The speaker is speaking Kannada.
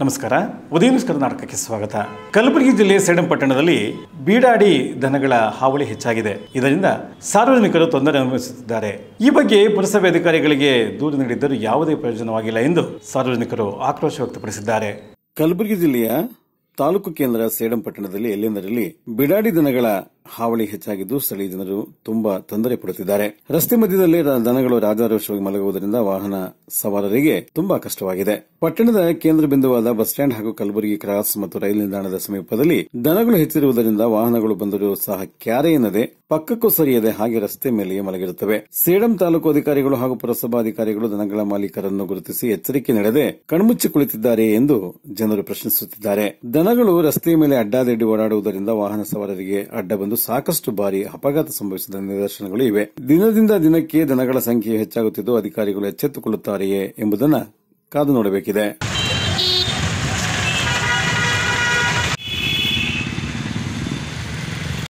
ನಮಸ್ಕಾರ. ಉದಯ ನ್ಯೂಸ್ ಕರ್ನಾಟಕಕ್ಕೆ ಸ್ವಾಗತ. ಕಲಬುರಗಿ ಜಿಲ್ಲೆ ಸೇಡಂ ಪಟ್ಟಣದಲ್ಲಿ ಬೀಡಾಡಿ ದನಗಳ ಹಾವಳಿ ಹೆಚ್ಚಾಗಿದೆ. ಇದರಿಂದ ಸಾರ್ವಜನಿಕರು ತೊಂದರೆ ಅನುಭವಿಸುತ್ತಿದ್ದಾರೆ. ಈ ಬಗ್ಗೆ ಪುರಸಭೆ ಅಧಿಕಾರಿಗಳಿಗೆ ದೂರು ನೀಡಿದ್ದರೂ ಯಾವುದೇ ಪ್ರಯೋಜನವಾಗಿಲ್ಲ ಎಂದು ಸಾರ್ವಜನಿಕರು ಆಕ್ರೋಶ ವ್ಯಕ್ತಪಡಿಸಿದ್ದಾರೆ. ಕಲಬುರಗಿ ಜಿಲ್ಲೆಯ ತಾಲೂಕು ಕೇಂದ್ರ ಸೇಡಂ ಪಟ್ಟಣದಲ್ಲಿ ಎಲ್ಲೆಂದರಲ್ಲಿ ಬಿಡಾಡಿ ದನಗಳ ಹಾವಳಿ ಹೆಚ್ಚಾಗಿದ್ದು ಸ್ಥಳೀಯ ಜನರು ತುಂಬಾ ತೊಂದರೆ ಪಡುತ್ತಿದ್ದಾರೆ. ರಸ್ತೆ ಮಧ್ಯದಲ್ಲಿ ದನಗಳು ರಾಜಾರೋಷವಾಗಿ ಮಲಗುವುದರಿಂದ ವಾಹನ ಸವಾರರಿಗೆ ತುಂಬಾ ಕಷ್ಟವಾಗಿದೆ. ಪಟ್ಟಣದ ಕೇಂದ್ರ ಬಿಂದುವಾದ ಬಸ್ ಸ್ಟ್ಯಾಂಡ್ ಹಾಗೂ ಕಲಬುರಗಿ ಕ್ರಾಸ್ ಮತ್ತು ರೈಲು ನಿಲ್ದಾಣದ ಸಮೀಪದಲ್ಲಿ ದನಗಳು ಹೆಚ್ಚಿರುವುದರಿಂದ ವಾಹನಗಳು ಬಂದರೂ ಸಹ ಕ್ಯಾರೆ ಎನ್ನದೆ ಪಕ್ಕಕ್ಕೂ ಸರಿಯದೆ ಹಾಗೆ ರಸ್ತೆ ಮೇಲೆಯೇ ಮಲಗಿರುತ್ತವೆ. ಸೇಡಂ ತಾಲೂಕು ಅಧಿಕಾರಿಗಳು ಹಾಗೂ ಪುರಸಭಾ ಅಧಿಕಾರಿಗಳು ದನಗಳ ಮಾಲೀಕರನ್ನು ಗುರುತಿಸಿ ಎಚ್ಚರಿಕೆ ನೀಡದೆ ಕಣ್ಮುಚ್ಚಿ ಕುಳಿತಿದ್ದಾರೆ ಎಂದು ಜನರು ಪ್ರಶ್ನಿಸುತ್ತಿದ್ದಾರೆ. ದನಗಳು ರಸ್ತೆಯ ಮೇಲೆ ಅಡ್ಡಾದಿಡ್ಡಿ ಓಡಾಡುವುದರಿಂದ ವಾಹನ ಸವಾರರಿಗೆ ಅಡ್ಡ ಬಂದು ಸಾಕಷ್ಟು ಬಾರಿ ಅಪಘಾತ ಸಂಭವಿಸಿದ ನಿದರ್ಶನಗಳು ಇವೆ. ದಿನದಿಂದ ದಿನಕ್ಕೆ ದನಗಳ ಸಂಖ್ಯೆ ಹೆಚ್ಚಾಗುತ್ತಿದ್ದು, ಅಧಿಕಾರಿಗಳು ಎಚ್ಚೆತ್ತುಕೊಳ್ಳುತ್ತಾರೆಯೇ ಎಂಬುದನ್ನು ಕಾದು ನೋಡಬೇಕಿದೆ.